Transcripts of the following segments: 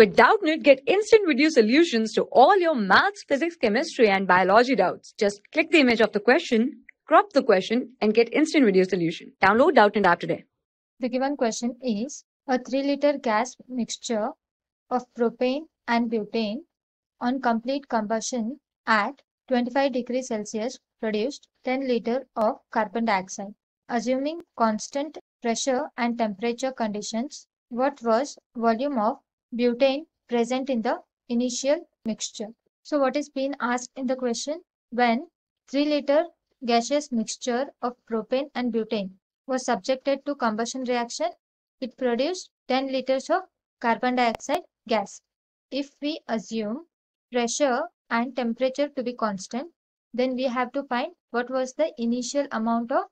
With Doubtnut, get instant video solutions to all your maths, physics, chemistry, and biology doubts. Just click the image of the question, crop the question, and get instant video solution. Download Doubtnut app today. The given question is a 3 liter gas mixture of propane and butane on complete combustion at 25 degrees Celsius produced 10 liter of carbon dioxide. Assuming constant pressure and temperature conditions, what was volume of butane present in the initial mixture? So what is being asked in the question? When 3 liter gaseous mixture of propane and butane was subjected to combustion reaction, it produced 10 liters of carbon dioxide gas. If we assume pressure and temperature to be constant, then we have to find what was the initial amount of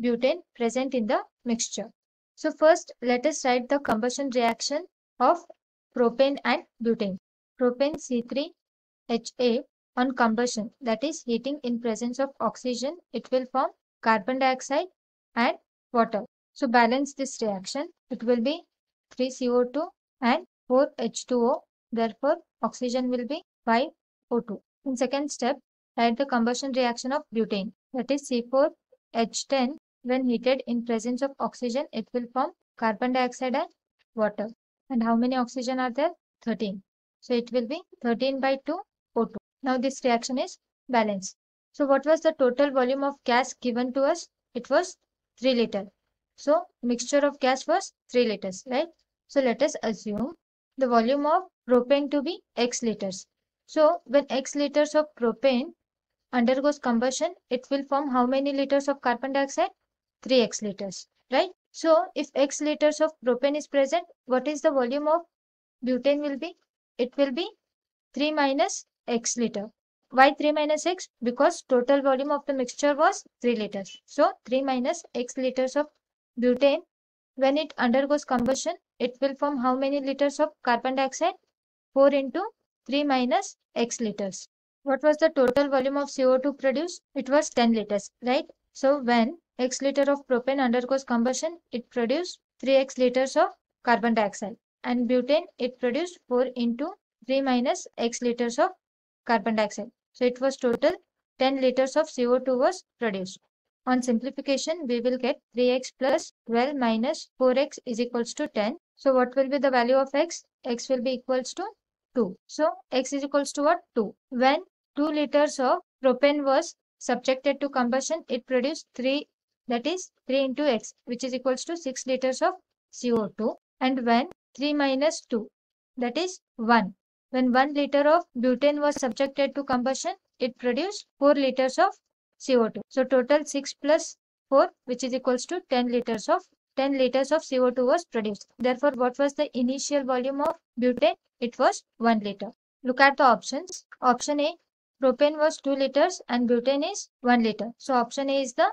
butane present in the mixture. So first let us write the combustion reaction of propane and butane. Propane C3H8 on combustion that is heating in presence of oxygen it will form carbon dioxide and water. So balance this reaction it will be 3CO2 and 4H2O therefore oxygen will be 5O2. In second step write the combustion reaction of butane that is C4H10 when heated in presence of oxygen, it will form carbon dioxide and water. And how many oxygen are there? 13. So it will be 13 by 2 O2. Now this reaction is balanced. So what was the total volume of gas given to us? It was 3 liter. So mixture of gas was 3 liters, right? So let us assume the volume of propane to be x liters. So when x liters of propane undergoes combustion, it will form how many liters of carbon dioxide? 3x liters, right? So if x liters of propane is present, what is the volume of butane will be? It will be 3 minus x liter. Why 3 minus x? Because total volume of the mixture was 3 liters. So 3 minus x liters of butane, when it undergoes combustion, it will form how many liters of carbon dioxide? 4 into 3 minus x liters. What was the total volume of CO2 produced? It was 10 liters, right? So when x liter of propane undergoes combustion, it produced 3x liters of carbon dioxide. And butane, it produced 4 into 3 minus x liters of carbon dioxide. So it was total 10 liters of CO2 was produced. On simplification, we will get 3x plus 12 minus 4x is equals to 10. So what will be the value of x? x will be equals to 2. So x is equals to what? 2. When 2 liters of propane was subjected to combustion, it produced 3 that is 3 into x which is equals to 6 liters of CO2 and when 3 minus 2 that is 1 when 1 liter of butane was subjected to combustion it produced 4 liters of CO2 so total 6 plus 4 which is equals to 10 liters of 10 liters of CO2 was produced. Therefore what was the initial volume of butane? It was 1 liter. Look at the options. Option A propane was 2 liters and butane is 1 liter. So option A is the